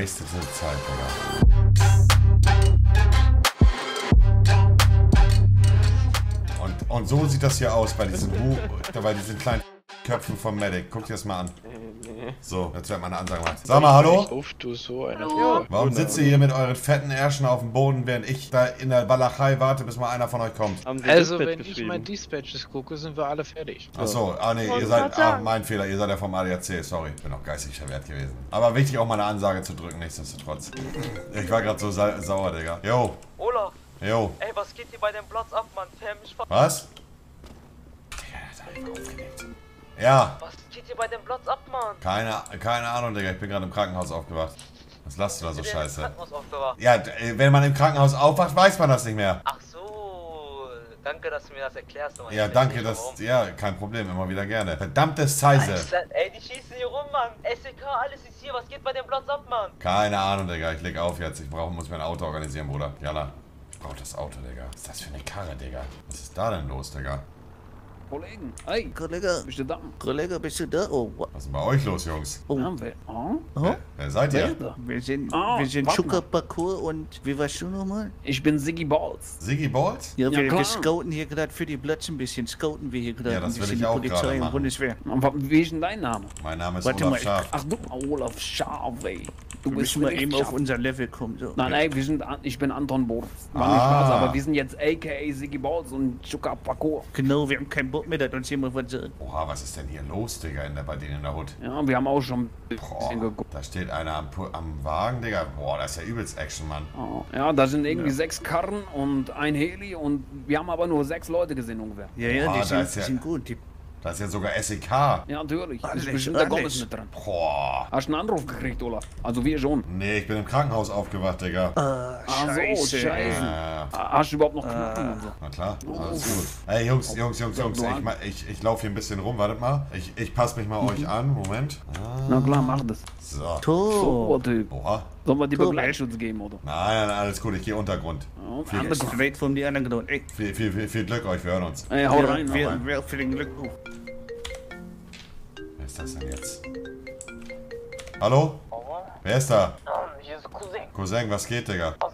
Gewastete Zeit, Digga. Und, und so sieht das hier aus bei diesen, bei diesen kleinen Köpfen vom Medic. Guck dir das mal an. So, jetzt wird meine Ansage gemacht. Sag mal, hallo? Auf, du so eine. Hallo. Warum sitzt ihr hier mit euren fetten Ärschen auf dem Boden, während ich da in der Walachei warte, bis mal einer von euch kommt? Also, wenn ich mein Dispatches gucke, sind wir alle fertig. Achso, ah nee, ihr seid, ah, mein Fehler, ihr seid ja vom ADAC, sorry. Ich bin auch geistig verwehrt gewesen. Aber wichtig auch mal eine Ansage zu drücken, nichtsdestotrotz. Ich war gerade so sa sauer, Digga. Yo, Olaf, yo, ey, was geht hier bei dem Platz ab, Mann? Mich ver was? Digga, das hab ich mal aufgelegt. Ja, Was hier bei dem Platz ab, Mann? keine, keine Ahnung, Digga, ich bin gerade im Krankenhaus aufgewacht. Was lasst du da so scheiße? Ja, äh, wenn man im Krankenhaus aufwacht, weiß man das nicht mehr. Ach so, danke, dass du mir das erklärst. Mann. Ja, danke, nicht, das, warum. ja, kein Problem, immer wieder gerne. Verdammtes Zeise. Ey, die schießen hier rum, Mann. SEK, alles ist hier. Was geht bei dem Platz ab, Mann? Keine Ahnung, Digga, ich leg auf jetzt. Ich brauch, muss mir ein Auto organisieren, Bruder. Jalla, ich brauch das Auto, Digga. Was ist das für eine Karre, Digga? Was ist da denn los, Digga? Kollegen, hey, Kollege, bist du da? Kollege, bist du da? Oh, wa- Was ist bei euch los, Jungs? oh. Ja, wer? Oh, Wer, wer seid ihr? wer? Wir sind, Ah, wir sind warte mal. Parkour und wie warst du nochmal? Ich bin Siggy Balls. Siggy Balls? Ja, Ja, wir, klar. wir scouten hier gerade für die Platz ein bisschen. Scouten wir hier gerade. Ja, ein das will bisschen ich auch die gerade Polizei und machen. Bundeswehr. Wie ist denn dein Name? Mein Name ist Warte Olaf mal, Scharf. Ach du, Olaf Scharf, ey. Du Wir bist müssen mal eben auf scharf. unser Level kommen. So. Nein, nein, wir sind, an- ich bin Anton Borf. War Ah. nicht Spaß, aber wir sind jetzt AKA Siggy Balls und Chuka Paco. Genau, wir haben keinen Mehr, dass uns jemand was sagt. Oha, was ist denn hier los, Digga, in der, bei denen in der Hut? Ja, wir haben auch schon ein bisschen Boah, geguckt. da steht einer am, am Wagen, Digga. Boah, das ist ja übelst Action, Mann. Oh, Ja, da sind irgendwie sechs Karren und ein Heli und wir haben aber nur sechs Leute gesehen ungefähr. Ja, ja, Boah, die sind, ist ja- die sind gut. Die, Da ist ja sogar SEK. Ja, natürlich. Alles, ist bestimmt der. Gomez mit dran. Boah. Hast du einen Anruf gekriegt, Olaf? Also wir schon. Nee, ich bin im Krankenhaus aufgewacht, Digga. ah, Ach so, scheiße. scheiße. Ja, Hast du überhaupt noch Knochen und so? na klar, alles gut. Hey, Jungs, Jungs, Jungs, Jungs, ich, ich, ich laufe hier ein bisschen rum, wartet mal. Ich, ich passe mich mal euch an, Moment. Ah, Na klar, mach das. So. So. Typ. Oha. Sollen wir die Cool. Begleitschutz geben, oder? Nein, nein, alles gut, ich gehe Untergrund. Ja, Viel- Straight von die anderen genommen. Ey, Viel, viel, viel, viel Glück euch, wir hören uns. Ey, hau wer, rein. wer, rein. wer für den Glück. Oh. Wer ist das denn jetzt? Hallo? Wer ist da? Hier ist Cousin. Cousin, was geht, Digga? Was?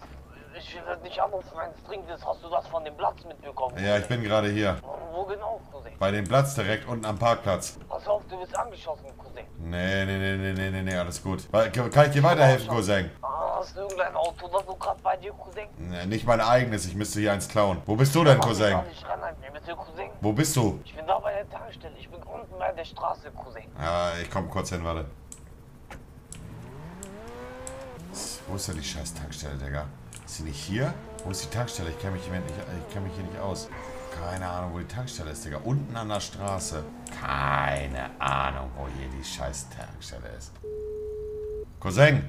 Ich will dich anrufen, wenn es dringend ist. Hast du das von dem Platz mitbekommen? Ja, ich bin gerade hier. Wo genau, Cousin? Bei dem Platz direkt unten am Parkplatz. Pass auf, du bist angeschossen, Cousin. Nee, nee, nee, nee, nee, nee, nee, alles gut. Kann ich dir weiterhelfen, Cousin? Ah, hast du irgendein Auto oder so gerade bei dir, Cousin? Nee, nicht mein eigenes, ich müsste hier eins klauen. Wo bist du denn, Cousin? gar nicht ran, bitte, Cousin. Wo bist du? Ich bin da bei der Tankstelle. Ich bin unten bei der Straße, Cousin. Ja, ich komm kurz hin, warte. Wo ist denn die scheiß Tankstelle, Digga? Ist sie nicht hier? Wo ist die Tankstelle? Ich kenne mich, hier nicht- ich kenn mich hier nicht aus. Keine Ahnung, wo die Tankstelle ist, Digga. Unten an der Straße. Keine Ahnung, wo hier die scheiß Tankstelle ist. Cousin,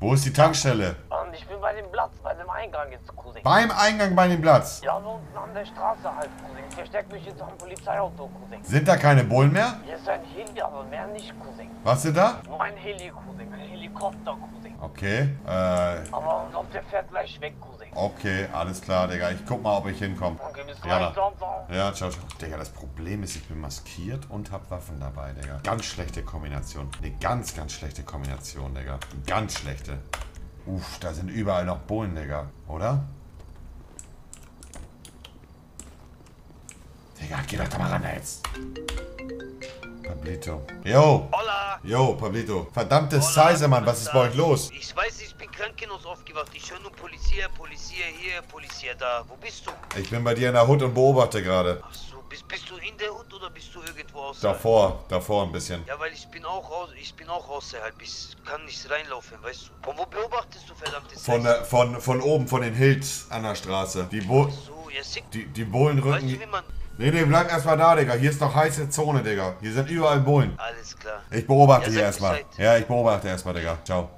wo ist die Tankstelle? Und ich bin bei dem Platz, bei dem Eingang jetzt, Cousin. Beim Eingang bei dem Platz. Ja, so unten an der Straße halt, Cousin. Ich versteck mich jetzt am Polizeiauto, Cousin. Sind da keine Bullen mehr? Hier ist ein Heli, aber mehr nicht, Cousin. Was sind da? Nur ein Heli, Cousin. Ein Helikopter, Cousin. Okay, äh, Aber ich glaub, der fährt gleich weg, Cousin. okay, alles klar, Digga. Ich guck mal, ob ich hinkomme. Okay, bis gleich. Ja, ciao, ciao. Digga, das Problem ist, ich bin maskiert und hab Waffen dabei, Digga. Ganz schlechte Kombination. Eine ganz, ganz schlechte Kombination, Digga. Ganz schlechte. Uff, da sind überall noch Bullen, Digga. Oder? Digga, geh doch da mal ran jetzt. Pablito. Yo! Hola! Yo, Pablito. Verdammte Size, Mann, was ist bei euch los? Ich weiß, ich bin Krankenhaus aufgewacht. Ich höre nur Polizei, Polizei hier, Polizei da. Wo bist du? Ich bin bei dir in der Hut und beobachte gerade. Ach so, bist, bist du in der Hut oder bist du irgendwo außerhalb? Davor, davor ein bisschen. Ja, weil ich bin auch raus, ich bin auch außerhalb. Ich kann nicht reinlaufen, weißt du? Von wo beobachtest du verdammte Von, der, von, von oben, von den Hills an der Straße. Die, Bo So, sick. die, die Bullen Weißt rücken. du, wie man. Nee, nee, bleib erstmal da, Digga. Hier ist noch heiße Zone, Digga. Hier sind überall Bullen. Alles klar. Ich beobachte Ja, hier erstmal. Ja, ich beobachte erstmal, Digga. Ciao.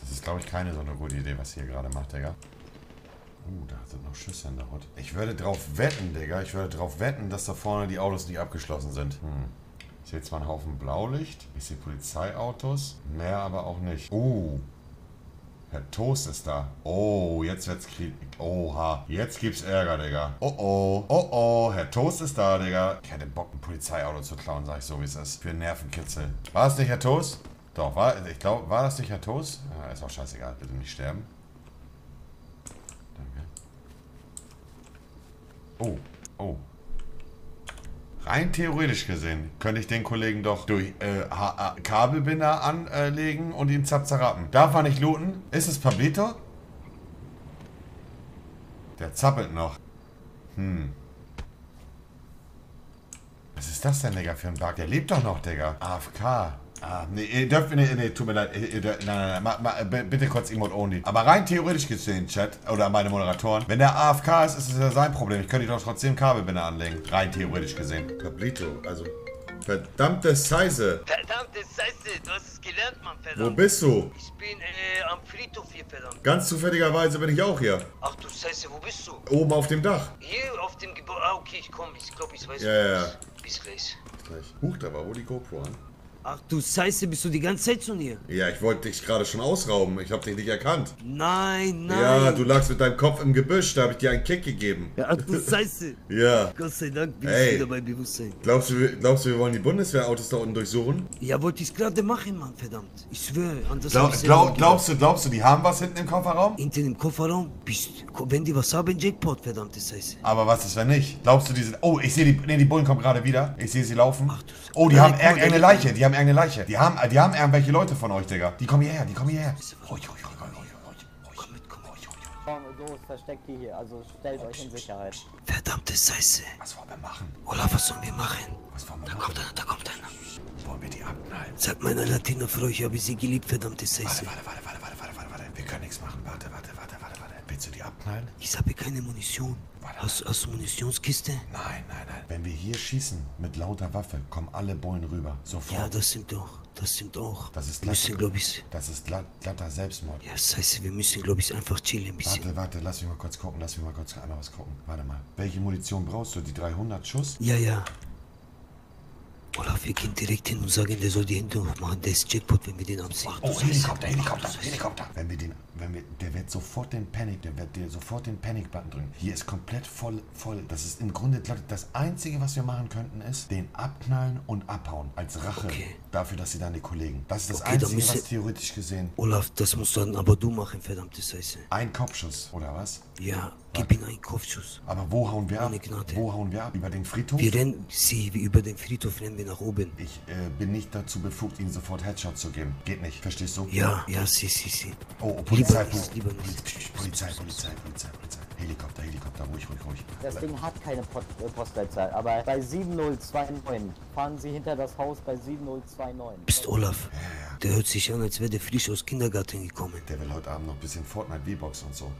Das ist, glaube ich, keine so eine gute Idee, was hier gerade macht, Digga. Uh, da sind noch Schüsse in der Hut. Ich würde drauf wetten, Digga. Ich würde drauf wetten, dass da vorne die Autos nicht abgeschlossen sind. Hm. Ich sehe zwar einen Haufen Blaulicht. Ich sehe Polizeiautos. Mehr aber auch nicht. Uh. Herr Toast ist da. Oh, jetzt wird's krieg. Oha. Jetzt gibt's Ärger, Digga. Oh oh. Oh oh. Herr Toast ist da, Digga. Ich hätte Bock, ein Polizeiauto zu klauen, sag ich so, wie es ist. Für Nervenkitzel. War es nicht Herr Toast? Doch, war, ich glaube, war das nicht Herr Toast? Ja, ist auch scheißegal. Bitte nicht sterben. Danke. Oh. Oh. Rein theoretisch gesehen könnte ich den Kollegen doch durch äh, äh, Kabelbinder anlegen und ihn zapzerappen. Darf man nicht looten? Ist es Pablito? Der zappelt noch. Hm. Was ist das denn, Digga, für ein Bug? Der lebt doch noch, Digga. AFK. Ah, nee, ihr dürft, nee, nee, tut mir leid, ihr, dürft- nein, nein, nein, ma, ma, bitte kurz Emote only. Aber rein theoretisch gesehen, Chat, oder meine Moderatoren, wenn der AFK ist, ist es ja sein Problem. Ich könnte doch trotzdem Kabelbinder anlegen. Rein theoretisch gesehen. Pablito, also, verdammte Scheiße. Verdammte Scheiße, du hast es gelernt, Mann, Wo verdammt. bist du? Ich bin äh, am Friedhof hier, verdammt. Ganz zufälligerweise bin ich auch hier. Ach du Scheiße, wo bist du? Oben auf dem Dach. Hier auf dem Gebäude. Ah, okay, ich komme. Ich glaube, ich weiß. Ja, wo ja, ja. bist. Bis gleich. Huch, da war wohl die GoPro an. Ach du Scheiße, bist du die ganze Zeit schon hier? Ja, ich wollte dich gerade schon ausrauben. Ich habe dich nicht erkannt. Nein, nein. Ja, du lagst mit deinem Kopf im Gebüsch. Da habe ich dir einen Kick gegeben. Ja, ach du Scheiße. Ja. Gott sei Dank bin Ey. ich wieder bei Bewusstsein. Glaubst du, wir- glaubst du, wir wollen die Bundeswehrautos da unten durchsuchen? Ja, wollte ich gerade machen, Mann, verdammt. Ich schwöre, anders Glaub, glaub, glaubst du, glaubst du, die haben was hinten im Kofferraum? Hinten im Kofferraum, bist, wenn die was haben, Jackpot, verdammte Scheiße. Aber was ist, wenn nicht? Glaubst du, die sind. Oh, ich sehe die. Nee, die Bullen kommen gerade wieder. Ich sehe sie laufen. Ach du- Oh, die haben irgendeine Leiche. Die haben irgendeine Leiche. Die haben, die haben irgendwelche Leute von euch, Digga. Die kommen hierher, die kommen hierher. Ruhig, ruhig, ruhig, ruhig, ruhig, ruhig. Komm mit, komm mit. Komm, los, versteckt die hier. Also stellt euch in Sicherheit. Verdammte Scheiße. Was wollen wir machen? Olaf, was sollen wir machen? Was wollen wir Da machen? kommt einer, da kommt einer. Wollen wir die abknallen? Sag meiner Latina-Frau, ich habe sie geliebt, verdammte Warte, Scheiße. warte, warte, warte, warte, warte, warte, warte. Wir können nichts machen. Warte, warte. Willst du die abknallen? Ich habe keine Munition. Warte. Hast, hast du Munitionskiste? Nein, nein, nein. Wenn wir hier schießen mit lauter Waffe, kommen alle Bullen rüber. Sofort. Ja, das stimmt doch. Das stimmt auch. Das ist müssen, glatt- glaube ich. Das ist glatt, glatter Selbstmord. Ja, scheiße, wir müssen, glaube ich, einfach chillen ein bisschen. Warte, warte, lass mich mal kurz gucken. Lass mich mal kurz einmal was gucken. Warte mal. Welche Munition brauchst du? Die 300 Schuss? Ja, ja. Olaf, wir gehen direkt hin und sagen, der soll die Hände hochmachen. Der ist Jackpot, wenn wir den absehen. Oh, Helikopter, Helikopter, Helikopter. Wenn wir den, wenn wir, der wird sofort den Panic, der wird dir sofort den Panic-Button drücken. Hier ist komplett voll, voll. Das ist im Grunde. Das Einzige, was wir machen könnten, ist den abknallen und abhauen. Als Rache Okay. dafür, dass sie deine Kollegen. Das ist das Okay, Einzige, was theoretisch gesehen. Olaf, das musst dann aber du machen, verdammte Scheiße. Ein Kopfschuss, oder was? Ja, gib ihm einen Kopfschuss. Aber wo hauen wir ab? Ohne Gnade. Wo hauen wir ab? Über den Friedhof? Wir rennen, sie, wie über den Friedhof rennen wir nach oben. Ich äh, bin nicht dazu befugt, ihnen sofort Headshot zu geben. Geht nicht, verstehst du? Ja, ja, sie, sie, sie. Oh, oh Polizei, Lieber nicht, lieber nicht. Polizei, Polizei, Polizei, Polizei, Polizei. Helikopter, Helikopter, ruhig, ruhig, ruhig. Das Ding hat keine äh, Postleitzahl, aber bei 7029 fahren Sie hinter das Haus bei 7029. Psst, Olaf. Der hört sich an, als wäre der frisch aus Kindergarten gekommen. Der will heute Abend noch ein bisschen Fortnite V-Box und so.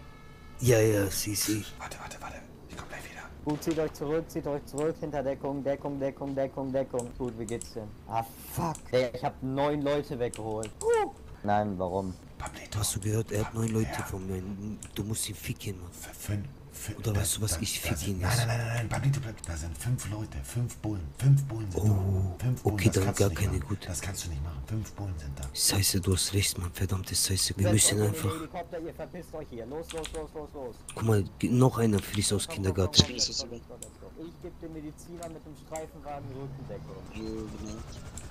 Ja, ja, sie, sie. Warte, warte, warte. Ich komm gleich wieder. Gut, zieht euch zurück, zieht euch zurück, hinter Deckung, Deckung, Deckung, Deckung, Deckung. Gut, wie geht's denn? Ah, fuck. Ey, ich hab neun Leute weggeholt. Nein, warum? Pablito. Hast du gehört, er hat neun Leute von mir. Du musst ihn ficken, Mann. F- Fünf, Oder weißt du was, ich da fick sind- ihn Nein, nein, nein, nein, nein, Pablito, bleib. Da sind fünf Leute, fünf Bullen. Fünf Bullen sind Oh, da. Fünf Bullen, okay, das dann gar keine machen. gute. Das kannst du nicht machen. Fünf Bullen sind da. Scheiße, du hast recht, Mann. Verdammte Scheiße. Wir Setzt müssen einfach. Ihr verpisst euch hier. Los, los, los, los, los. Guck mal, noch einer frisch aus Kindergarten. Ich gebe dem Mediziner mit dem Streifenwagen Rückendeckung. Der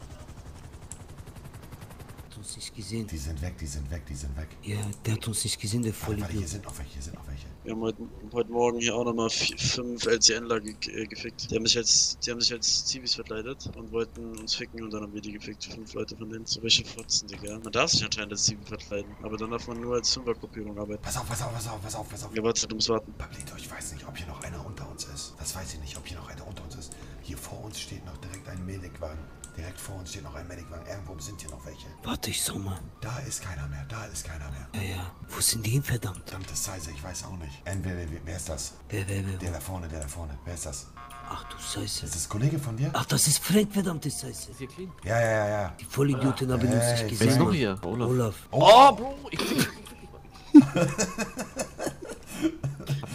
hat uns nicht gesehen. Die sind weg, die sind weg, die sind weg. Ja, der hat uns nicht gesehen, der Warte, warte, hier Vollidiot. sind noch welche, hier sind noch welche. Wir haben heute, heute Morgen hier auch nochmal fünf LCNler ge äh, gefickt. Die haben, sich als, die haben sich als Zivis verkleidet und wollten uns ficken und dann haben wir die gefickt. Fünf Leute von denen. So welche Fotzen, Digga. Man darf sich anscheinend als Zivi verkleiden, aber dann darf man nur als Fünfergruppierung arbeiten. Pass auf, pass auf, pass auf, pass auf, pass auf. Ja, warte, du musst warten. Pablito, ich weiß nicht, ob hier noch einer unter uns ist. Das weiß ich nicht, ob hier noch einer unter uns ist. Hier vor uns steht noch direkt ein Medikwagen. Direkt vor uns steht noch ein Medikwagen. Irgendwo sind hier noch welche. Warte, ich schau mal. Da ist keiner mehr, da ist keiner mehr. Ja, ja. Wo sind die hin, verdammt? Verdammte Scheiße, ich weiß auch nicht. Entweder, wer, wer ist das? Wer, wer, wer? Der da vorne, der da vorne. Wer ist das? Ach du Scheiße. Ist das Kollege von dir? Ach, das ist Frank, verdammte Scheiße. Ja, ja, ja, ja. Die Vollidioten haben uns Hey, nicht wer gesehen. ist noch hier? Olaf. Olaf. Oh, Bro, ich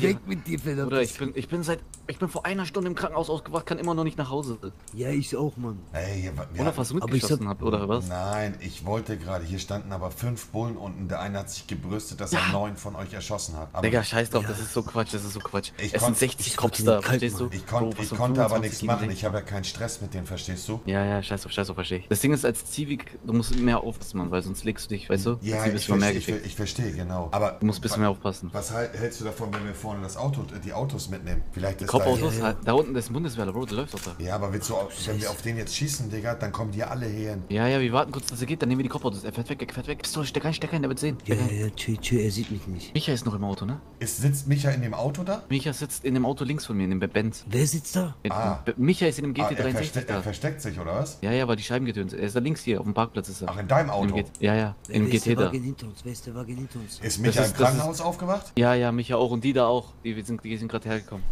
Weg mit dir, verdammt. Bruder, ich bin, ich bin seit, ich bin vor einer Stunde im Krankenhaus ausgewacht, kann immer noch nicht nach Hause. Ja, ich auch, Mann. Ey, hier, wir Oder was du mitgeschossen habt, oder was? Nein, ich wollte gerade, hier standen aber fünf Bullen unten. Der eine hat sich gebrüstet, dass er neun von euch erschossen hat. Aber Digga, scheiß drauf, das ist so Quatsch, das ist so Quatsch. Ich es sind 60 ich Cops da, verstehst du? ich, kon Bro, ich konnte aber 25 nichts machen. 60? Ich habe ja keinen Stress mit denen, verstehst du? Ja, ja, scheiß auf, scheiß auf, verstehe ich. Das Ding ist, als Civic, du musst mehr aufpassen, Mann, weil sonst legst du dich, weißt du? Ja, ich verstehe, ich, ich verstehe, genau. Aber Du musst ein bisschen mehr aufpassen. Was hältst du davon, wenn wir vorne das Auto, die Autos mitnehmen? Vielleicht ist Cop-Autos, ja, ja. da unten ist ein Bundeswehr, Bro, der läuft doch da. Da, ja, aber willst du, auch- wenn wir auf den jetzt schießen, Digga, dann kommen die alle hier hin. Ja, ja, wir warten kurz, dass er geht, dann nehmen wir die Cop-Autos. Er fährt weg, er fährt weg. Bist du, steck rein, steck rein, der wird sehen. Ja, ja, ja, tschö, tschö, er sieht mich nicht. Micha ist noch im Auto, ne? Ist, sitzt Micha in dem Auto da? Micha sitzt in dem Auto links von mir, in dem Benz. Wer sitzt da? Ah. B- Micha ist in dem Ah, er, GT63 verste er da. versteckt sich, oder was? Ja, ja, weil die Scheiben getönt. Er ist da links hier, auf dem Parkplatz ist er. Ach, in deinem Auto? GT ja, ja, im Wer ist GT der da. Wagen hinter uns? Wer ist der Wagen hinter uns? Ist Micha ist- im Krankenhaus aufgewacht? Ja, ja, Micha auch und die da auch. Die, wir sind, die sind gerade hergekommen.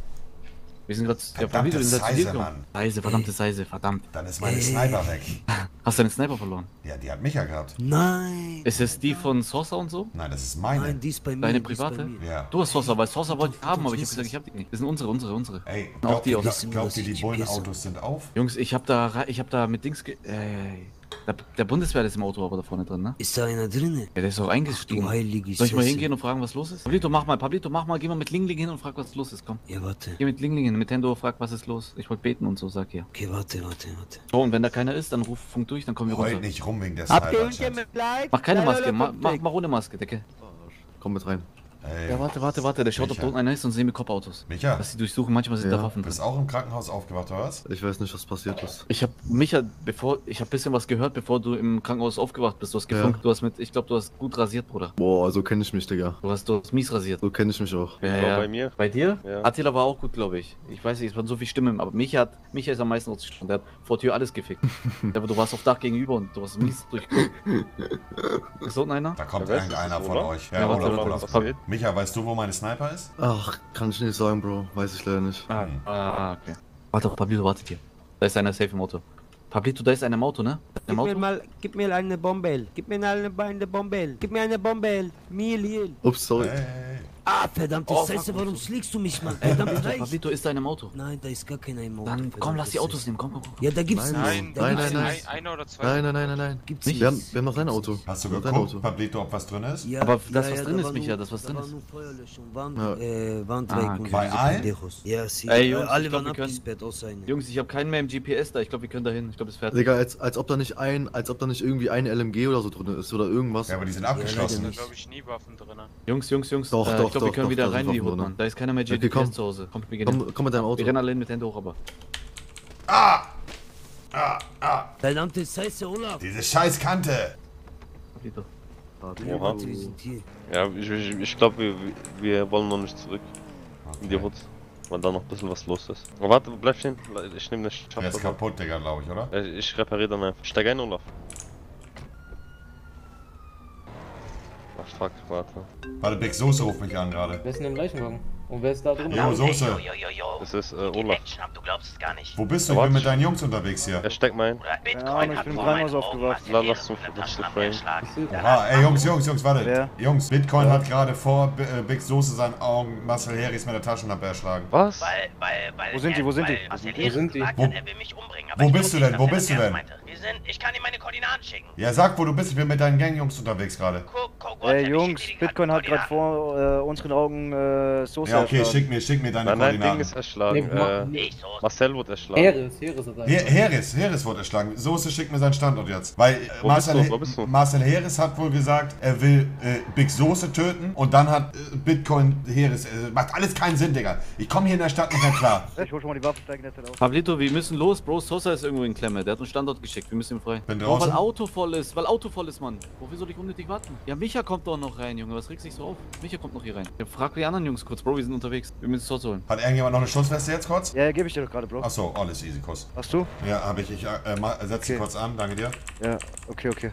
Wir sind gerade. Ja, Verdammte dir Seise. Mann. Seise, verdammte Seise, verdammt. Dann ist meine Sniper weg. Hast du deinen Sniper verloren? Ja, die hat Micha gehabt. Nein. Ist es die von Sosa und so? Nein, das ist meine. Nein, die ist bei mir. Deine die private? mir. Ja. Du hast Sosa, weil Sosa wollte ich haben, aber ich habe gesagt, ich habe die nicht. Das sind unsere, unsere, unsere. Ey, Auch glaubt die auch. glaubt, glaubt ihr, die Bullenautos sind auf? Jungs, ich habe da, ich habe da mit Dings, ge äh, der, der Bundeswehr ist im Auto aber da vorne drin, ne? Ist da einer drinne? Ja, der ist auch eingestiegen. Du heilige Soll ich mal hingehen und fragen, was los ist? Pablito, mach mal, Pablito, mach mal, geh mal mit Lingling hin und frag, was los ist, komm. Ja, warte. Geh mit Lingling hin, mit Hendo, frag, was ist los. Ich wollte beten und so, sag ihr. Okay, warte, warte, warte. So, und wenn da keiner ist, dann ruf Funk durch, dann kommen wir Heult runter. nicht rum wegen der Habt ihr hier mit Leid? Mach keine Maske, mach, mach, 50. mach ohne Maske, Decke. Komm mit rein. Ey, Ja, warte, warte, warte, der schaut, ob da unten einer ist und sehen wir Cop-Autos. Micha, Dass sie durchsuchen, manchmal sind Ja. da Waffen du bist auch im Krankenhaus aufgewacht, oder was? Ich weiß nicht, was passiert ist. Ich hab, Micha, bevor, ich hab bisschen was gehört, bevor du im Krankenhaus aufgewacht bist. Du hast gefunkt, du hast mit, ich glaube, du hast gut rasiert, Bruder. Boah, so kenne ich mich, Digga. Du hast, du hast mies rasiert. So kenne ich mich auch. Ja, ja. bei mir. Bei dir? Ja. Attila war auch gut, glaube ich. Ich weiß nicht, es waren so viele Stimmen, aber Micha hat, Micha ist am meisten rausgestanden. Der hat vor Tür alles gefickt. aber du warst auf Dach gegenüber und du hast mies durchgekommen. ist unten einer? Da kommt Ja, irgendeiner von oder? euch. Ja, warte, Olaf, warte, Olaf. Micha, weißt du, wo meine Sniper ist? Ach, kann ich nicht sagen, Bro. Weiß ich leider nicht. Ah, ah, okay. Warte, Pablito wartet hier. Da ist einer safe im Auto. Pablito, da ist einer im Auto, ne? Gib mir Auto? mal, gib mir eine Bombe. Gib mir eine, eine Bombe. Gib mir eine Bombe. Mil, hier. Ups, sorry. Ey, Ah, verdammte Oh, Scheiße, warum schlägst du mich, Mann? Verdammt Pablito, Dreck. Pablito ist da in einem Auto. Nein, da ist gar keiner im Auto. Dann komm, lass die Autos nehmen. Komm, komm, komm. Ja, da gibt's Nein. Da nein, gibt's nein, nein. Einer oder zwei? Nein, nein, nein, nein, nein. Gibt's Wir nicht. haben, wir haben noch dein Auto. Hast du geguckt, Auto. Pablito, ob was drin ist? Ja, Aber das, was da drin ist, Micha, das, was da drin ist. nur Feuerlöschung, Wand, Ja. äh, Ah. Bei allen? Ja, sie. Ey, äh, Jungs, alle waren abgesperrt außer einer. Jungs, ich habe keinen mehr im GPS da. Ich glaube, wir können da hin. Ich glaube, es fertig. Digga, als, als ob da nicht ein, als ob da nicht irgendwie eine LMG oder so drin ist oder irgendwas. Ja, aber die sind abgeschlossen. nicht. glaube ich nie Waffen drin. Jungs, Jungs, Jungs. Doch, äh, doch, ich glaube, wir können doch, wieder rein in die Hut, drin. Mann. Da ist keiner mehr Okay, GPS komm. zu Hause. Kommt, wir gehen hin. Komm, komm mit deinem Auto. Wir rennen alle hin mit Hände hoch, aber. Verdammte Scheiße, Olaf. Diese scheiß Kante. Ja, Oha. warte, wir sind hier. Ja, ich, ich, ich glaube, wir, wir wollen noch nicht zurück in die Hut. Weil da noch ein bisschen was los ist. Aber warte, bleib stehen. Ich nehme eine Der ist kaputt, Digga, glaube ich, oder? Ich, ich repariere dann einfach. Steig ein, Olaf. Fuck, warte. Warte, Big Soße ruft mich an gerade. Wer ist denn im Leichenwagen? Und wer ist da drin? Jo, Soße. Jo, jo, jo. Das ist äh, Olaf. Ab, du glaubst es gar nicht. Wo bist du? Ich bin mit deinen Jungs unterwegs hier. Er steckt mal ein. Oder Bitcoin Ahnung, ich hat bin meinen Augen aufgewacht. massiv Lass zum- ihre lass zum Taschenlampe Frame. erschlagen. Ah, ey, Jungs, Jungs, Jungs, warte. Wer? Jungs, Bitcoin hat gerade vor B- äh, Big Soße seinen Augen Marcel Harris mit der Taschenlampe erschlagen. Was? Weil, weil, weil. Wo sind die, wo sind die? Wo sind die? Wo- bist du denn? Wo bist du denn? Sind, ich kann ihm meine Koordinaten schicken. Ja, sag, wo du bist. Ich bin mit deinen Gangjungs unterwegs gerade. Ey, Jungs, dir Bitcoin hat gerade Koordinaten. vor äh, unseren Augen äh, Soße Ja, okay, erschlagen. schick mir, schick mir deine Nein, nein, Ding Koordinaten. ist erschlagen. Nee, Äh. Marcel wurde erschlagen. Heeres, Heeres ist Her Heres, Heres wurde erschlagen. Soße schickt mir seinen Standort jetzt. Weil äh, Wo Marcel, du? Marcel Heres hat wohl gesagt, er will äh, Big Soße töten und dann hat äh, Bitcoin Heres. Äh, macht alles keinen Sinn, Digga. Ich komme hier in der Stadt nicht mehr klar. Ich hol schon mal die Waffe, steigen jetzt auf. Pablito, wir müssen los, Bro. Sosa ist irgendwo in Klemme. Der hat uns Standort geschickt. Wir müssen ihn frei. Bin Bro, weil draußen. Auto voll ist. Weil Auto voll ist, Mann. Wofür soll ich unnötig warten? Ja, Micha kommt doch noch rein, Junge. Was regst dich so auf? Micha kommt noch hier rein. Ja, frag die anderen Jungs kurz, Bro. Wir sind unterwegs. Wir müssen Sosa holen. Hat irgendjemand noch eine Schutzweste jetzt kurz? Ja, ja, gebe ich dir doch gerade, Bro. Achso, alles easy, Kuss. Hast du? Ja, habe ich. Ich äh, ma- setz sie Okay. kurz an, danke dir. Ja, okay, okay.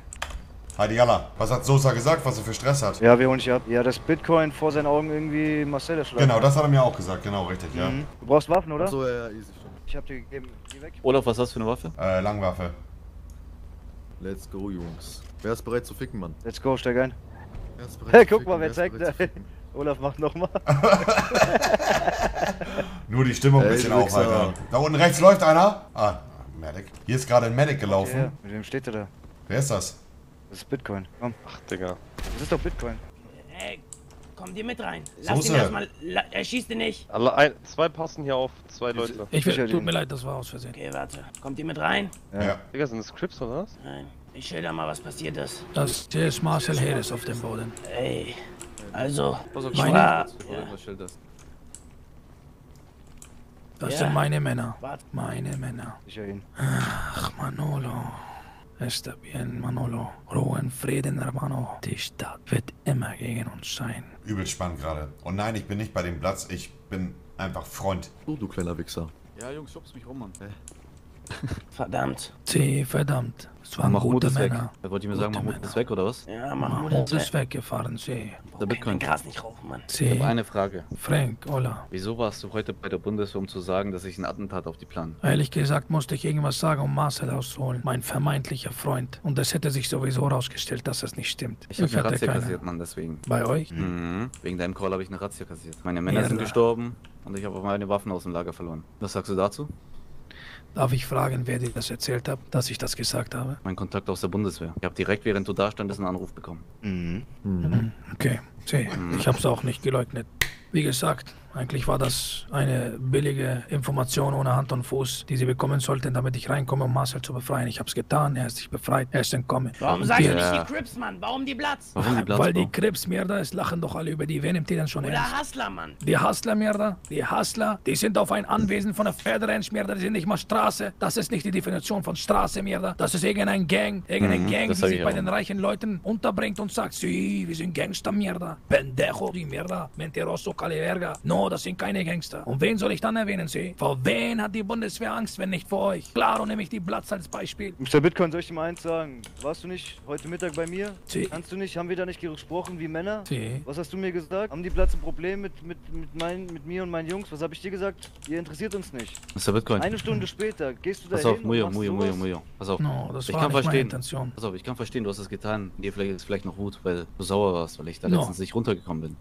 Heidi Jalla, was hat Sosa gesagt, was er für Stress hat? Ja, wir holen dich ab. Ja, das Bitcoin vor seinen Augen irgendwie Marcel erschlagen. Genau, das hat er mir auch gesagt, genau, richtig, ja. Mhm. Du brauchst Waffen, oder? Achso, ja, ja, easy, stimmt. Ich hab dir gegeben. Geh weg. Olaf, was hast du für eine Waffe? Äh, Langwaffe. Let's go, Jungs. Wer ist bereit zu ficken, Mann? Let's go, steig ein. Wer ist bereit Hey, zu guck ficken? mal, wer ist zeigt? Olaf macht nochmal. Nur die Stimmung ein Ey, bisschen aufheitern. Da unten rechts läuft einer. Ah, Medic. Hier ist gerade ein Medic gelaufen. Ja, mit wem steht er da? Wer ist das? Das ist Bitcoin. Komm, Ach, Digga. das ist doch Bitcoin. Ey, komm dir mit rein. Lass Soße. ihn erstmal. la- Er schießt ihn nicht. Alle, ein, zwei passen hier auf, zwei Leute. Ich will, Sicher, tut mir leid, das war aus Versehen. Okay, warte. Kommt ihr mit rein? Ja. Digga, sind das Crips oder was? Nein. Ich schilder mal, was passiert ist. Das hier ist Marcel Heres auf dem Boden. Ey. Also, Pass auf, ich meine- war. schilderst. Das Ja. sind meine Männer. Warte. Meine Männer. Sicher ihn. Ach, Manolo. Está bien, Manolo. Ruhe und Frieden, hermano. Die Stadt wird immer gegen uns sein. Übel spannend gerade. Und nein, ich bin nicht bei dem Platz. Ich bin einfach Freund. Oh, du kleiner Wichser. Ja, Jungs, schubst mich rum, Mann. Verdammt. Sie, verdammt. Es waren Mahmoud gute ist weg. Männer. Da wollte ich mir sagen, Mahmoud Männer. ist weg, oder was? Ja, Mahmoud Mahmoud ist ist weggefahren, Sie. Der Bitcoin. Gras nicht rauchen, Mann. Ich habe eine Frage. Frank, Ola. Wieso warst du heute bei der Bundeswehr, um zu sagen, dass ich ein Attentat auf die plan? Ehrlich gesagt musste ich irgendwas sagen, um Marcel auszuholen. Mein vermeintlicher Freund. Und es hätte sich sowieso herausgestellt, dass es nicht stimmt. Ich habe eine hatte Razzia keine. kassiert, Mann, deswegen. Bei euch? Mhm. Wegen deinem Call habe ich eine Razzia kassiert. Meine Männer sind Mierda. gestorben und ich habe auch meine Waffen aus dem Lager verloren. Was sagst du dazu? Darf ich fragen, wer dir das erzählt hat, dass ich das gesagt habe? Mein Kontakt aus der Bundeswehr. Ich habe direkt, während du da standest, einen Anruf bekommen. Mhm. Mhm. Okay, sieh, ich habe es auch nicht geleugnet. Wie gesagt, eigentlich war das eine billige Information ohne Hand und Fuß, die sie bekommen sollten, damit ich reinkomme, um Marcel zu befreien. Ich habe es getan, er ist sich befreit, er ist entkommen. Warum Und sagst du nicht die Crips, Mann? Warum die Platz? Warum die Platz, Weil die Bro? Krebs mir da ist, lachen doch alle über die. Wer nimmt die denn schon ernst? Oder Hustler, Mann. Die Hustler mir da, die Hustler, die sind auf ein Anwesen von der Pferderanch mir da, die sind nicht mal Straße. Das ist nicht die Definition von Straße mir da. Das ist irgendein Gang, irgendeine Mhm, Gang, die sich ich bei auch. den reichen Leuten unterbringt und sagt, sie, wir sind Gangster mir da. Pendejo, die mir da. Mentiroso, Caliverga. No, das sind keine Gangster. Und wen soll ich dann erwähnen, sie? Vor wen hat die Bundeswehr Angst, wenn nicht vor euch? Klaro nehme ich die Platz als Beispiel. Mr. Bitcoin, soll ich dir mal eins sagen? Warst du nicht heute Mittag bei mir? Sie. Kannst du nicht? Haben wir da nicht gesprochen wie Männer? Sie. Was hast du mir gesagt? Haben die Platz ein Problem mit, mit, mit, mein, mit mir und meinen Jungs? Was habe ich dir gesagt? Ihr interessiert uns nicht. Mr. Bitcoin. Eine Stunde später gehst du da Pass auf, Mujo, Mujo, Mujo, Mujo. Pass auf. No, das ich war kann nicht meine verstehen. Intention. Pass auf, ich kann verstehen, du hast es getan. Dir vielleicht ist vielleicht noch Wut, weil du sauer warst, weil ich da No. letztens nicht runtergekommen bin.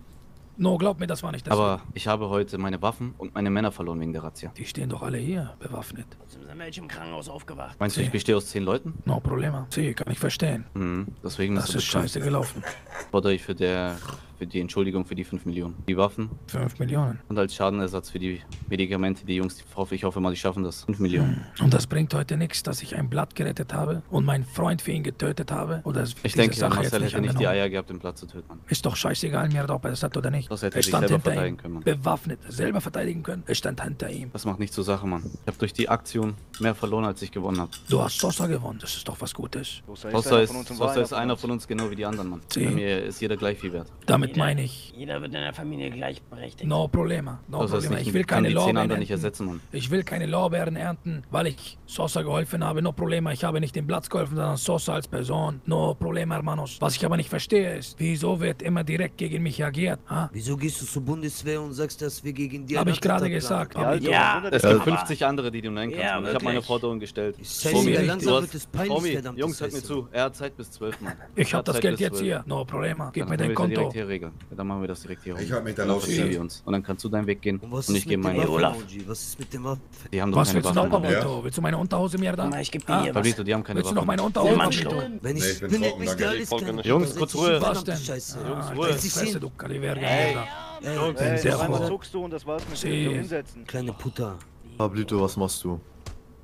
No, glaub mir, das war nicht das. Aber ich habe heute meine Waffen und meine Männer verloren wegen der Razzia. Die stehen doch alle hier, bewaffnet. Trotzdem sind welche im Krankenhaus aufgewacht. Meinst du, ich bestehe aus zehn Leuten? No problema. Sie, kann ich verstehen. Mhm. Deswegen Das Mr. ist scheiße gelaufen. fordere ich für, der, für die Entschuldigung für die 5 Millionen. Die Waffen Fünf Millionen. und als Schadenersatz für die Medikamente, die Jungs, die hoffe, ich hoffe mal, die schaffen das. 5 Millionen. Und das bringt heute nichts, dass ich ein Blatt gerettet habe und meinen Freund für ihn getötet habe? Oder Ich denke, Sache Marcel jetzt hätte nicht die? Eier gehabt, den Platz zu töten. Ist doch scheißegal mir, ob er das hat oder nicht. Das hätte er sich stand selber verteidigen ihm. können, Mann. Bewaffnet, selber verteidigen können. Er stand hinter ihm. Das macht nichts zur Sache, Mann. Ich habe durch die Aktion mehr verloren, als ich gewonnen habe. Du hast Sosa gewonnen, das ist doch was Gutes. Sosa ist, Sosa ist einer von uns, genau wie die anderen, Mann. Bei mir ist jeder gleich viel wert. Damit meine ich, Jeder wird in der Familie gleichberechtigt. no problema. No Sosa ist problema. nicht, Ich will keine Lorbeeren ernten. ersetzen. Ich will keine Lorbeeren ernten, weil ich Sosa geholfen habe. No problema. Ich habe nicht dem Platz geholfen, sondern Sosa als Person. No problema, hermanos. Was ich aber nicht verstehe ist, wieso wird immer direkt gegen mich agiert? Ha? Wieso gehst du zur Bundeswehr und sagst, dass wir gegen die Hab einen ich gerade gesagt. ich- Ja, Es Ja, gibt aber- 50 andere, die du nennen kannst, Ja, Mann. Ich habe meine wirklich. Forderung gestellt. Romy, langsam du wird es peinlich, verdammte Jungs, hört mir zu. Er hat Zeit bis 12, Mann. Ich hab hat das Geld jetzt 12. hier. No problema. Gib mir dein das Konto. Direkt hier regeln. Ja, dann machen wir das direkt hier. Ich halte mich da uns. Und dann kannst du deinen Weg gehen Und was und ist ich gehe mit dem meinen. Ola. Waffen, Was ist mit dem Waffen? Die haben doch Was keine willst du noch, Waffen. Mann. Pablito? Willst du meine Unterhose mir da? Mal, ich geb dir Ah, hier was. Pablito, die haben keine Willst du noch Waffen. meine Unterhose? Schluck. Wenn ich, Nee, ich bin trocken, nicht danke. Ich folge nicht. Jungs, kurz Ruhe. Was denn? Scheiße. Ah, Ruhe. die Fresse, du Kaliverga, Pendejo. einmal zuckst du und das war's mit dir. Hinsetzen. kleine Puta. Pablito, was machst du?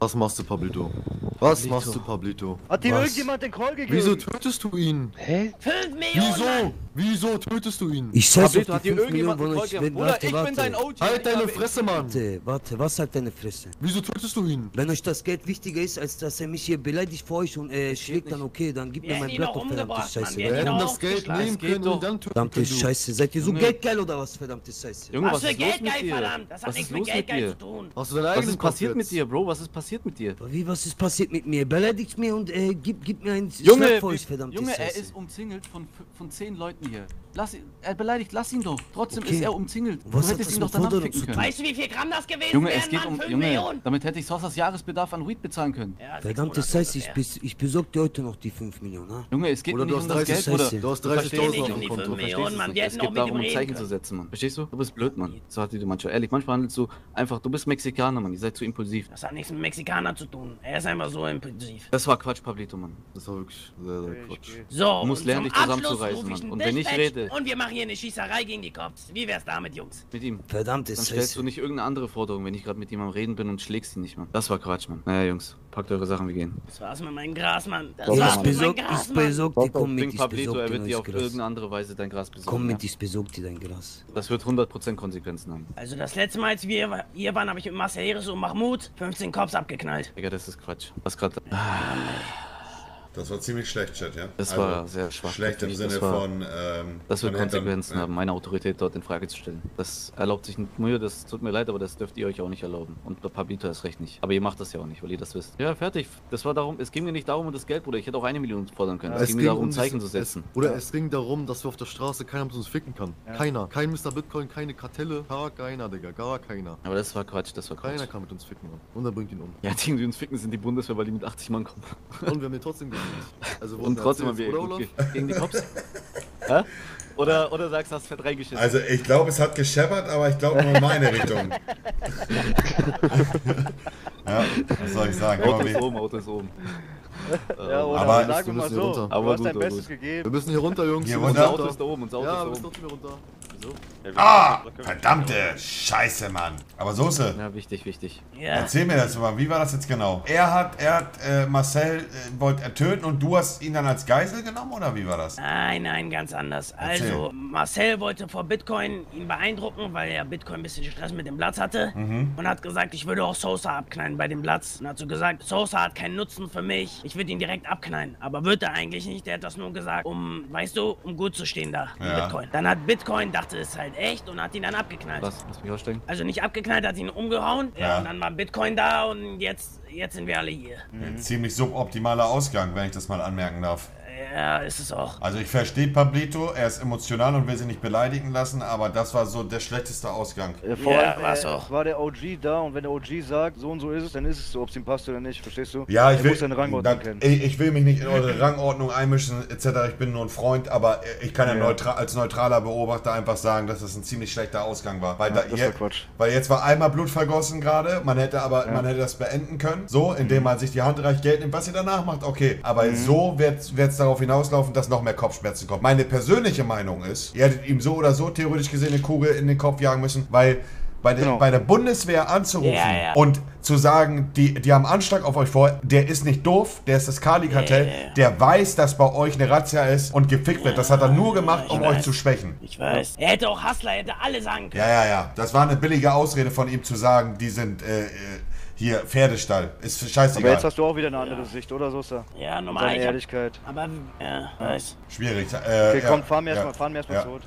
Was machst du, Pablito? Was machst du, Pablito? Hat dir irgendjemand den Call gegeben? Wieso tötest du ihn? Hä? Fünf Millionen! Wieso? Wieso tötest du ihn? Ich auf Pablito, hat dir 5 Millionen irgendjemand euch. Call Wenn, gegeben? Bruder, warte, ich bin warte. dein OG. Halt deine Fresse, Mann! Warte, warte, was hat deine Fresse? Wieso tötest du ihn? Wenn euch das Geld wichtiger ist, als dass er mich hier beleidigt vor euch und äh, schlägt, dann okay, dann gib mir mein Blatt auf, verdammte. Scheiße. Wir Wir hätten das Geld nehmen können und dann töten Verdammte. Scheiße, seid ihr so geldgeil oder was, verdammte Scheiße? Junge, Was was für ist los mit Geldgeil, dir? verdammt! Das hat Was nichts ist mit los mit Geldgeil dir? zu tun. Was ist passiert mit dir, Bro? Was ist passiert mit dir? Wie, was ist passiert mit mir? Beleidigt mir und äh, gib, gib mir einen Junge, euch, verdammte Junge, er ist umzingelt von, von zehn Leuten hier. Lass ihn, er beleidigt, lass ihn doch. Trotzdem Okay. ist er umzingelt. Was du hättest das ihn doch danach ficken können. Weißt du, wie viel Gramm das gewesen Junge, wären, es geht Mann? um, Fünf Junge, Millionen? damit hätte ich Sossas Jahresbedarf an Weed bezahlen können. Ja, Verdammt, das heißt, ich, bis, ich besorge dir heute noch die 5 Millionen, ha? Junge, es geht Oder nicht du um hast das 30 Geld. Scheiße. Du hast Du verstehst 30.000 nicht auf um dem die Konto. fünf Verstehst Millionen, es Mann, Es geht darum, um reden Zeichen zu setzen, Mann. Verstehst du? Du bist blöd, Mann. So hat die du manchmal. Ehrlich, manchmal handelst du einfach, du bist Mexikaner, Mann. Ihr seid zu impulsiv. Das hat nichts mit Mexikaner zu tun. Er ist einfach so impulsiv. Das war Quatsch, Pablito, Mann. Das war wirklich sehr, sehr Quatsch. So, Du musst lernen, dich zusammenzureißen, Mann. Und wenn ich Dispatch rede- Und wir machen hier eine Schießerei gegen die Cops. Wie wär's damit, Jungs? Mit ihm. Verdammt, Dann das stellst du nicht irgendeine andere Forderung, wenn ich gerade mit ihm am Reden bin und schlägst ihn nicht, Mann. Das war Quatsch, Mann. Naja, Jungs, packt eure Sachen, wir gehen. Das war's mit meinem Gras, Mann. Das ich war's Mann. mit meinem besorg, ich Gras, Mann. besorg dir, komm mit, ich Pablito, er wird dir auf Gras. irgendeine andere Weise dein Gras besorgen. Komm ja? mit, ich besorg dir dein Gras. Das wird 100% Konsequenzen haben. Also das letzte Mal, als wir hier waren, habe ich mit Marcel Heres und Mahmoud 15 Cops abgeknallt. Digga, das ist Quatsch. Was gerade. Das war ziemlich schlecht, Chat, ja? Das Also, war sehr schwach. Schlecht im Das Sinne war- von. Ähm, Das wird Konsequenzen ja. haben, meine Autorität dort in Frage zu stellen. Das erlaubt sich nicht mir, das tut mir leid, aber das dürft ihr euch auch nicht erlauben. Und Pablito erst recht nicht. Aber ihr macht das ja auch nicht, weil ihr das wisst. Ja, fertig. Das war darum, es ging mir nicht darum um das Geld, Bruder. Ich hätte auch eine Million fordern können. Es, ging mir darum, um Zeichen das- zu setzen. Es, oder es ging darum, dass wir auf der Straße keiner mit uns ficken kann. Ja. Keiner. Kein Mr. Bitcoin, keine Kartelle, gar keiner, Digga. Gar keiner. Aber das war Quatsch, das war Quatsch. Keiner kann mit uns ficken, Mann. Und er bringt ihn um. Ja, die, die uns ficken, sind die Bundeswehr, weil die mit 80 Mann kommen. Und wir haben ihn trotzdem. Also Und trotzdem haben wir oder, Olaf? ge- gegen die Cops. Oder, oder sagst du, hast fett reingeschissen? Also, ich glaube, es hat gescheppert, aber ich glaube nur in meine Richtung. ja, was soll ich sagen? Auto ist oben, Auto ist oben. Ja, oder Aber- sagen wir Wir mal müssen so, hier runter. du Aber hast gut, dein Bestes gut. gegeben. Wir müssen hier runter, Jungs. Hier wir runter? müssen Unser Auto ist da oben, unser Auto Ja, wir ist müssen da oben. trotzdem hier runter. Wir- Ah! Verdammte Scheiße, Mann. Aber Soße, Ja, wichtig, wichtig. Ja. erzähl mir das mal. Wie war das jetzt genau? Er hat, er hat äh, Marcel äh, wollte er töten und du hast ihn dann als Geisel genommen oder wie war das? Nein, nein, ganz anders. Erzähl. Also, Marcel wollte vor Bitcoin ihn beeindrucken, weil er Bitcoin ein bisschen Stress mit dem Platz hatte. Mhm. Und hat gesagt, ich würde auch Sosa abknallen bei dem Platz. Und hat so gesagt, Sosa hat keinen Nutzen für mich. Ich würde ihn direkt abknallen. Aber wird er eigentlich nicht. Der hat das nur gesagt, um, weißt du, um gut zu stehen da. Ja. Bitcoin. Dann hat Bitcoin, dachte es ist halt echt und hat ihn dann abgeknallt. Was? Lass mich aussteigen. Also nicht abgeknallt, hat ihn umgehauen. Ja. Ja. und dann war Bitcoin da und jetzt, jetzt sind wir alle hier. Ein ziemlich suboptimaler Ausgang, wenn ich das mal anmerken darf. Ja, ist es auch. Also ich verstehe Pablito, er ist emotional und will sie nicht beleidigen lassen, aber das war so der schlechteste Ausgang. Äh, Vor Ja, allem war's äh, auch. war der OG da und wenn der OG sagt, so und so ist es, dann ist es so, ob es ihm passt oder nicht, verstehst du? Ja, ich er will, muss seine Rangordnung da, kennen. ich, ich will mich nicht in eure Rangordnung einmischen etc. Ich bin nur ein Freund, aber ich kann ja, Ja. Neutra als neutraler Beobachter einfach sagen, dass das ein ziemlich schlechter Ausgang war. Weil, Ja, da, das je- war Quatsch. weil jetzt war einmal Blut vergossen gerade, man hätte aber man hätte das beenden können, so, indem man sich die Hand reicht, Geld nimmt, was ihr danach macht, okay. Aber Mhm. so wird es darauf hinauslaufen, dass noch mehr Kopfschmerzen kommen. Meine persönliche Meinung ist, ihr hättet ihm so oder so theoretisch gesehen eine Kugel in den Kopf jagen müssen, weil bei der, Genau. bei der Bundeswehr anzurufen Ja, ja. und zu sagen, die, die haben Anschlag auf euch vor, der ist nicht doof, der ist das Kali-Kartell, ja. der weiß, dass bei euch eine Razzia ist und gefickt wird. Das hat er nur gemacht, um weiß. euch zu schwächen. Ich weiß. Er hätte auch Hustler, hätte alle sagen können. Ja, ja, ja. Das war eine billige Ausrede von ihm zu sagen, die sind äh, äh, hier Pferdestall. Ist Aber scheißegal. jetzt hast du auch wieder eine andere Sicht, oder Sosa? Ja, normal. Deine Ehrlichkeit. aber, ja, weiß. Schwierig. Äh, Okay, ja, komm, fahren wir ja, erstmal, fahren wir erstmal ja. tot.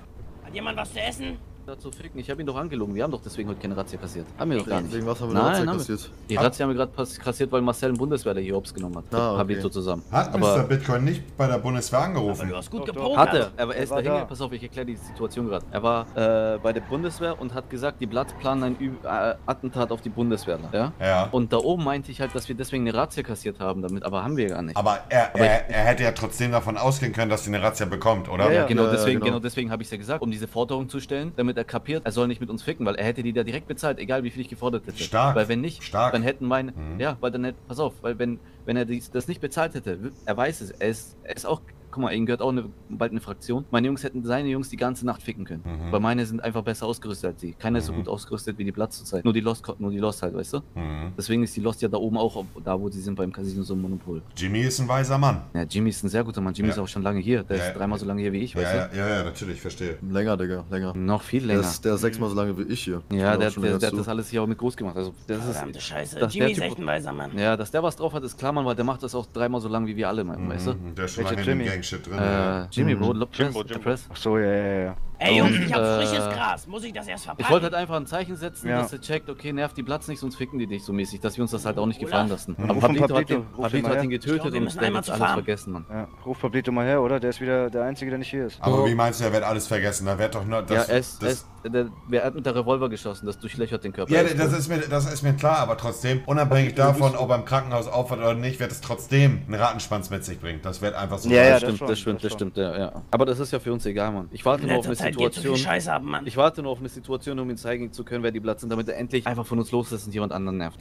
Hat jemand was zu essen? Dazu ficken, ich habe ihn doch angelogen. Wir haben doch deswegen heute keine Razzia kassiert. Haben wir doch gar nicht. Wegen was haben wir Razzia haben wir- kassiert? Die Razzia haben wir gerade pass- kassiert, weil Marcel einen Bundeswehr der hier Obst genommen hat. Ah, okay. Pablito zusammen. Hat Aber- Mr. Bitcoin nicht bei der Bundeswehr Aber angerufen? du hast gut Doch, doch. gepokert. Hat er, aber er ist da. pass auf, ich erkläre die Situation gerade. Er war äh, bei der Bundeswehr und hat gesagt, die Blatt planen ein Ü äh, Attentat auf die Bundeswehrler. Ja? Ja. Und da oben meinte ich halt, dass wir deswegen eine Razzia kassiert haben damit, aber haben wir gar nicht. Aber er, er, er hätte ja trotzdem davon ausgehen können, dass sie eine Razzia bekommt, oder? Ja, ja. Genau ja, deswegen, genau. genau. deswegen habe ich es ja gesagt, um diese Forderung zu stellen, damit er kapiert, er soll nicht mit uns ficken, weil er hätte die da direkt bezahlt, egal wie viel ich gefordert hätte. Stark. Weil wenn nicht, Stark. dann hätten meine, Mhm. ja, weil dann hätte, pass auf, weil wenn, wenn er dies, das nicht bezahlt hätte, er weiß es, er ist, er ist auch, guck mal, ihm gehört auch eine, bald eine Fraktion. Meine Jungs hätten seine Jungs die ganze Nacht ficken können, Mhm. weil meine sind einfach besser ausgerüstet als sie. Keiner ist so Mhm. gut ausgerüstet wie die Platz zurzeit. Nur die Lost, nur die Lost halt, weißt du? Mhm. Deswegen ist die Lost ja da oben auch, da wo sie sind beim Casino so ein Monopol. Jimmy ist ein weiser Mann. Ja, Jimmy ist ein sehr guter Mann. Jimmy Ja. ist auch schon lange hier. Der Ja, ist dreimal so lange hier wie ich, Ja, weißt ja, ja, ja, natürlich, verstehe. Länger, Digga, länger. du? Noch viel Der länger. ist, der ist sechsmal so lange wie ich hier. Ja, der, der, der hat das alles hier auch mit groß gemacht. Also, das Verdammte ist, Scheiße. dass Jimmy der ist echt ein weiser Mann. ja, dass der was drauf hat, ist klar, Mann, weil der macht das auch dreimal so lange wie wir alle, weißt du? Mhm. Der ist schon lange Jimmy? Äh, Jimmy, Bro. Lob Jimbo, Press, Jimbo. Press. Ach so, ja, ja, ja. Ey Jungs, ich hab äh, frisches Gras. Muss ich das erst verpacken? Ich wollte halt einfach ein Zeichen setzen, Ja. dass er checkt, okay, nervt die Platz nicht, sonst ficken die dich so mäßig, dass wir uns das halt auch nicht gefallen lassen. Ruf Aber von Pablito, hat Pablito, den Pablito hat ihn getötet glaub, und der hat zur alles vergessen, Mann. Ja, ruf Pablito mal her, oder? Der ist wieder der Einzige, der nicht hier ist. Aber wie meinst du, er wird alles vergessen? Da wird doch nur. Das, ja, er er das, ist, der, wer hat mit der Revolver geschossen, das durchlöchert den Körper. ja, das ist, mir, das ist mir klar, aber trotzdem, unabhängig davon, ob er im Krankenhaus aufwacht oder nicht, wird es trotzdem einen Rattenschwanz mit sich bringen. Das wird einfach so Ja, sein. ja, das das stimmt, das stimmt, das stimmt, ja. Aber das ist ja für uns egal, Mann. Ich warte nur auf eine Situation. Scheiße ab, Mann. Ich warte nur auf eine Situation, um ihm zeigen zu können, wer die Platz sind, damit er endlich einfach von uns loslässt und jemand anderen nervt.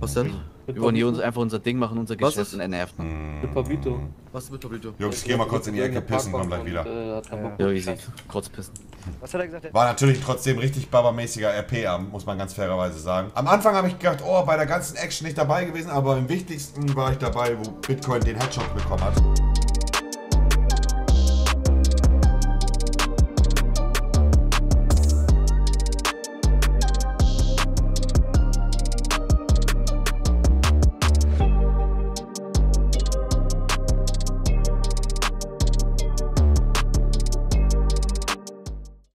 Was denn? Wir wollen hier uns einfach unser Ding machen, unser Was Geschäft ist- und er nervt. Mit Pablito. Was ist mit Pablito? Jungs, ich geh mal kurz in die Ecke pissen, komm gleich wieder. Äh, keinen Bock Ja, easy. Scheiß. Kotzpissen. Was hat er gesagt? War natürlich trotzdem richtig babamäßiger RP-Abend, muss man ganz fairerweise sagen. Am Anfang habe ich gedacht, oh, bei der ganzen Action nicht dabei gewesen, aber im wichtigsten war ich dabei, wo Bitcoin den Headshot bekommen hat.